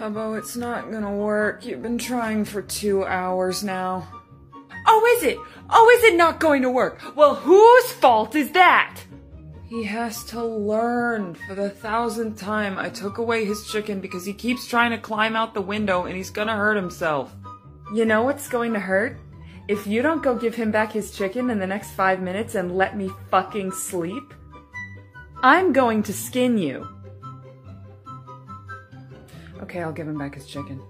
Tubbo, it's not gonna work. You've been trying for two hours now. Oh, is it? Oh, is it not going to work? Well, whose fault is that? He has to learn. For the thousandth time, I took away his chicken because he keeps trying to climb out the window and he's gonna hurt himself. You know what's going to hurt? If you don't go give him back his chicken in the next five minutes and let me fucking sleep, I'm going to skin you. Okay, I'll give him back his chicken.